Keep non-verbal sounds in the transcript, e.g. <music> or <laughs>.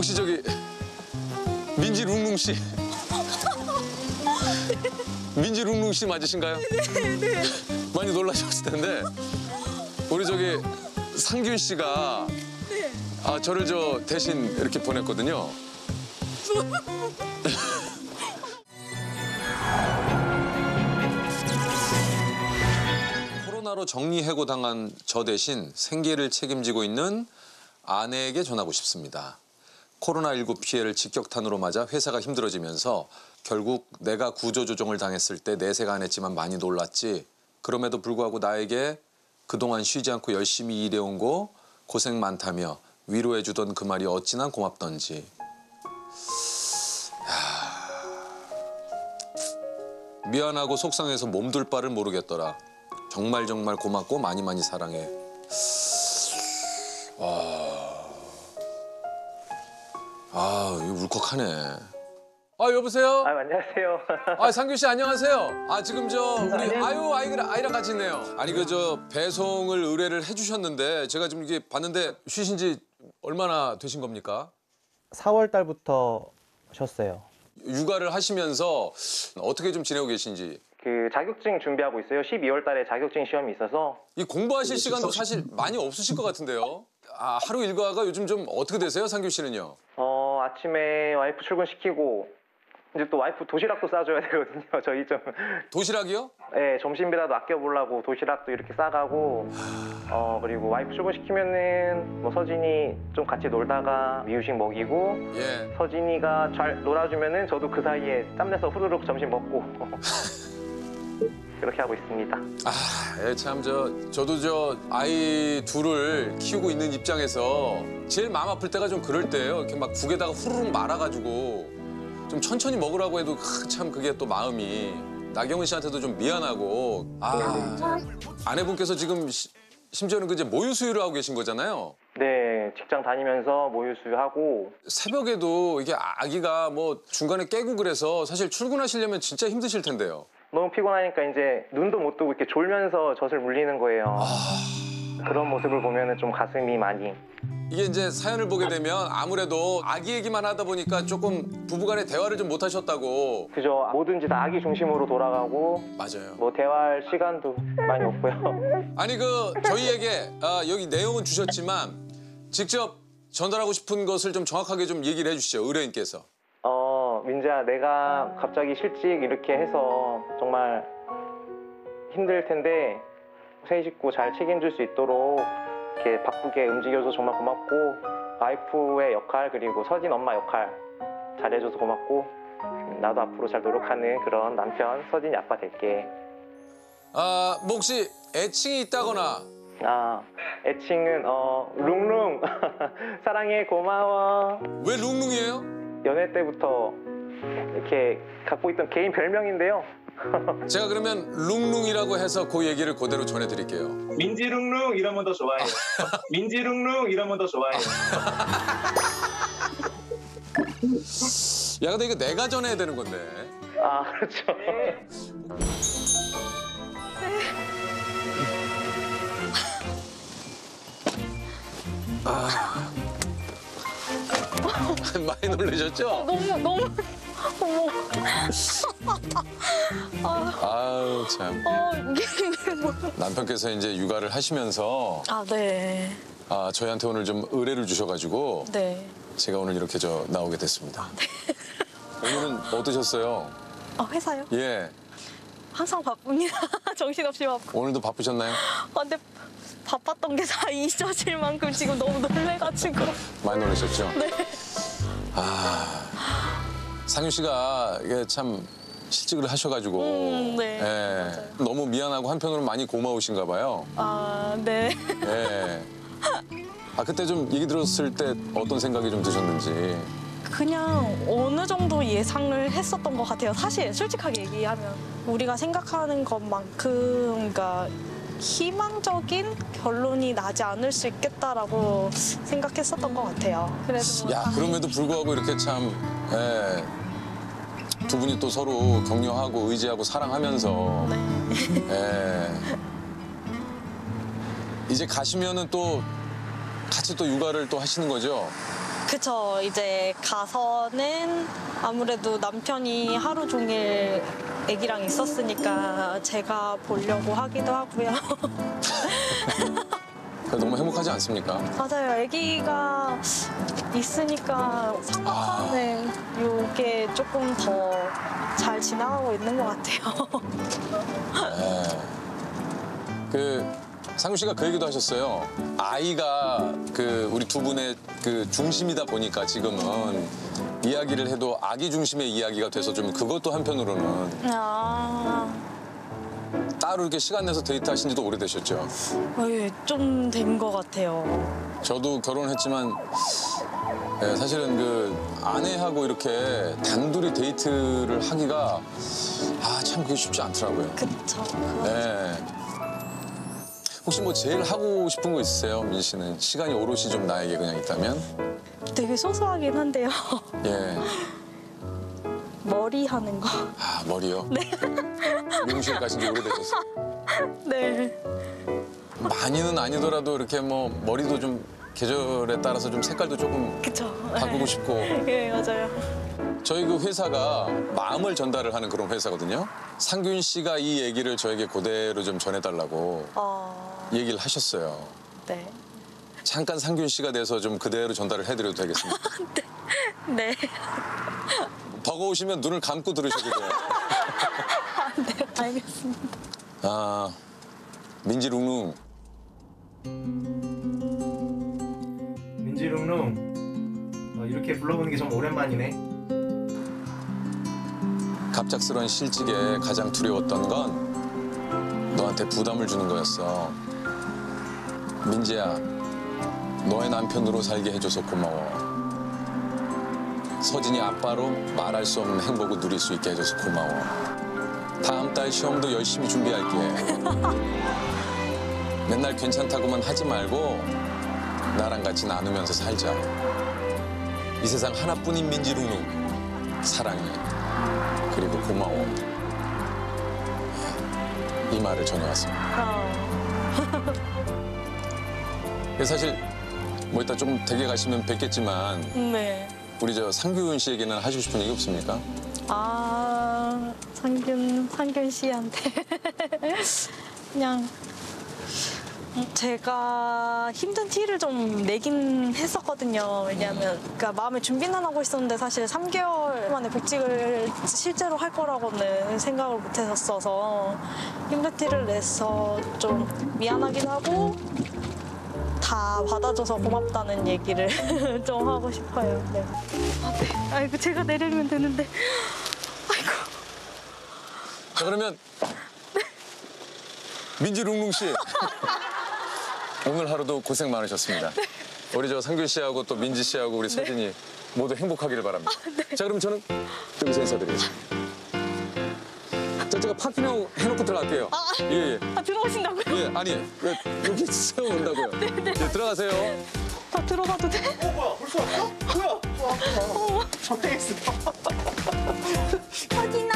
혹시 저기 민지 룽룽 씨 민지 룽룽 씨 맞으신가요? 네. 많이 놀라셨을 텐데 우리 저기 상균 씨가 네. 아 저를 저 대신 이렇게 보냈거든요. <laughs> 코로나로 정리해고 당한 저 대신 생계를 책임지고 있는 아내에게 전하고 싶습니다. 코로나19 피해를 직격탄으로 맞아 회사가 힘들어지면서 결국 내가 구조조정을 당했을 때 내세가 안 했지만 많이 놀랐지. 그럼에도 불구하고 나에게 그동안 쉬지 않고 열심히 일해온 거 고생 많다며 위로해주던 그 말이 어찌나 고맙던지. 야. 미안하고 속상해서 몸둘 바를 모르겠더라. 정말 정말 고맙고 많이 많이 사랑해. 아, 이거 울컥하네. 아, 여보세요? 아, 안녕하세요. 아, 상규 씨 안녕하세요. 아, 지금 저 우리 아유 아이랑 아이랑 같이 있네요. 아니 그 저 배송을 의뢰를 해 주셨는데 제가 지금 이게 봤는데 쉬신 지 얼마나 되신 겁니까? 4월 달부터 쉬었어요. 육아를 하시면서 어떻게 좀 지내고 계신지. 그 자격증 준비하고 있어요. 12월 달에 자격증 시험이 있어서 이 공부하실 시간도 사실 많이 없으실 것 같은데요. 아, 하루 일과가 요즘 좀 어떻게 되세요, 상규 씨는요? 어, 아침에 와이프 출근시키고 이제 또 와이프 도시락도 싸줘야 되거든요. <laughs> 저희 좀 도시락이요? 예, 점심비라도 아껴보려고 도시락도 이렇게 싸가고 어 그리고 와이프 출근시키면은 뭐 서진이 좀 같이 놀다가 미유식 먹이고 예. 서진이가 잘 놀아주면은 저도 그 사이에 짬내서 후루룩 점심 먹고 <laughs> 그렇게 하고 있습니다. 아, 예, 참, 저, 저도 저 아이 둘을 키우고 있는 입장에서 제일 마음 아플 때가 좀 그럴 때예요. 이렇게 막 국에다가 후루룩 말아가지고 좀 천천히 먹으라고 해도 크, 참 그게 또 마음이 나경은 씨한테도 좀 미안하고 아, 아내분께서 지금 시- 심지어는 그 이제 모유 수유를 하고 계신 거잖아요. 네, 직장 다니면서 모유 수유하고 새벽에도 이게 아기가 뭐 중간에 깨고 그래서 사실 출근하시려면 진짜 힘드실 텐데요. 너무 피곤하니까 이제 눈도 못 뜨고 이렇게 졸면서 젖을 물리는 거예요. 그런 모습을 보면은 좀 가슴이 많이 이게 이제 사연을 보게 되면 아무래도 아기 얘기만 하다 보니까 조금 부부간의 대화를 좀 못 하셨다고. 그저 뭐든지 다 아기 중심으로 돌아가고 맞아요. 뭐 대화할 시간도 많이 없고요. 아니 그 저희에게 아, 여기 내용은 주셨지만 직접 전달하고 싶은 것을 좀 정확하게 좀 얘기를 해주시죠 의뢰인께서. 어, 민지야, 내가 갑자기 실직 이렇게 해서 정말 힘들 텐데 새 식구 잘 책임질 수 있도록 이렇게 바쁘게 움직여줘서 정말 고맙고 와이프의 역할 그리고 서진 엄마 역할 잘해줘서 고맙고 나도 앞으로 잘 노력하는 그런 남편 서진이 아빠 될게. 아, 뭐 혹시 애칭이 있다거나 아, 애칭은 어 룽룽 <laughs> 사랑해 고마워 왜 룽룽이에요? 연애 때부터 이렇게 갖고 있던 개인 별명인데요. <laughs> 제가 그러면 룽룽이라고 해서 그 얘기를 그대로 전해드릴게요. 민지룽룽 이러면 더 좋아해요. <laughs> 민지룽룽 이러면 더 좋아해요. 야 근데 이거 내가 전해야 되는 건데. 아 그렇죠. <laughs> 많이 놀라셨죠? 너무 너무 어머 아유 참. 어 이게 뭐. 남편께서 이제 육아를 하시면서 아 네. 아, 저희한테 오늘 좀 의뢰를 주셔가지고 네. 제가 오늘 이렇게 저 나오게 됐습니다. 오늘은 어떠셨어요? 아 회사요? 예. 항상 바쁩니다. <laughs> 정신없이 바쁘. 오늘도 바쁘셨나요? 아, 근데 바빴던 게 다 잊어질 만큼 지금 너무 놀래가지고. 많이 놀라셨죠? 네. 아, 상윤 씨가 이게 참 실직을 하셔가지고 음, 네. 예, 너무 미안하고 한편으로 많이 고마우신가 봐요. 아 네. 예. 아 그때 좀 얘기 들었을 때 어떤 생각이 좀 드셨는지. 그냥 어느 정도 예상을 했었던 것 같아요. 사실 솔직하게 얘기하면 우리가 생각하는 것만큼 그러니까 희망적인 결론이 나지 않을 수 있겠다라고 생각했었던 것 같아요. 그래서 야 그럼에도 불구하고 이렇게 참 예, 두 분이 또 서로 격려하고 의지하고 사랑하면서 예. 이제 가시면은 또 같이 또 육아를 또 하시는 거죠. 그쵸. 이제 가서는 아무래도 남편이 하루 종일 아기랑 있었으니까 제가 보려고 하기도 하고요. <laughs> 너무 행복하지 않습니까? 맞아요. 아기가 있으니까 생각하는 요게 조금 더 잘 지나가고 있는 것 같아요. 네. 그 상규 씨가 그 얘기도 하셨어요. 아이가 그 우리 두 분의 그 중심이다 보니까 지금은 이야기를 해도 아기 중심의 이야기가 돼서 좀 그것도 한편으로는 아, 따로 이렇게 시간 내서 데이트하신 지도 오래되셨죠. 예, 좀된 것 같아요. 저도 결혼했지만 예, 사실은 그 아내하고 이렇게 단둘이 데이트를 하기가 아 참 그게 쉽지 않더라고요. 그쵸. 네. 혹시 뭐 제일 하고 싶은 거 있으세요, 민지 씨는? 시간이 오롯이 좀 나에게 그냥 있다면? 되게 소소하긴 한데요. 예. <laughs> 머리 하는 거. 아, 머리요? 네. 미용실 가신 지 오래되셨어요. <laughs> 네. 많이는 아니더라도 이렇게 뭐 머리도 좀 계절에 따라서 좀 색깔도 조금 그쵸. 바꾸고 싶고. <laughs> 예, 맞아요. 저희 그 회사가 마음을 전달을 하는 그런 회사거든요. 상균 씨가 이 얘기를 저에게 그대로 좀 전해달라고 어, 얘기를 하셨어요. 네. 잠깐 상균 씨가 돼서 좀 그대로 전달을 해드려도 되겠습니까? <laughs> 네. 버거우시면 눈을 감고 들으셔도 돼요. 네, 알겠습니다. 아, 민지룽룽. 민지룽룽 어, 이렇게 불러보는 게 좀 오랜만이네. 갑작스런 실직에 가장 두려웠던 건 너한테 부담을 주는 거였어. 민지야, 너의 남편으로 살게 해줘서 고마워. 서진이 아빠로 말할 수 없는 행복을 누릴 수 있게 해줘서 고마워. 다음 달 시험도 열심히 준비할게. <laughs> 맨날 괜찮다고만 하지 말고 나랑 같이 나누면서 살자. 이 세상 하나뿐인 민지룽룽 사랑해. 그리고 고마워. 이 말을 전해왔습니다. 어, <laughs> 사실 뭐 이따 좀 댁에 가시면 뵙겠지만 네. 우리 저 상규은 씨에게는 하시고 싶은 얘기 없습니까? 아, 상균, 상균 씨한테. <laughs> 그냥, 제가 힘든 티를 좀 내긴 했었거든요. 왜냐하면, 그러니까 마음에 준비는 하고 있었는데 사실 3개월 만에 복직을 실제로 할 거라고는 생각을 못 했었어서 힘든 티를 내서 좀 미안하긴 하고 다 받아줘서 고맙다는 얘기를 <laughs> 좀 하고 싶어요. 네. 아, 네. 아이고, 제가 내리면 되는데. 아이고. 자 그러면 민지 룽룽 씨 <laughs> 오늘 하루도 고생 많으셨습니다. 우리 저 상규 씨하고 또 민지 씨하고 우리 서진이 모두 행복하기를 바랍니다. 자 그럼 저는 여기서 인사드리겠습니다. 자 제가 파킹 해놓고 들어갈게요. 예, 예. 아, 들어오신다고요? 예, 아니, 왜 여기 세워온다고요? 네, 들어가세요. 다 들어가도 돼? 어 뭐야 벌써 왔어? 뭐야? 와, 있어. <laughs> 확인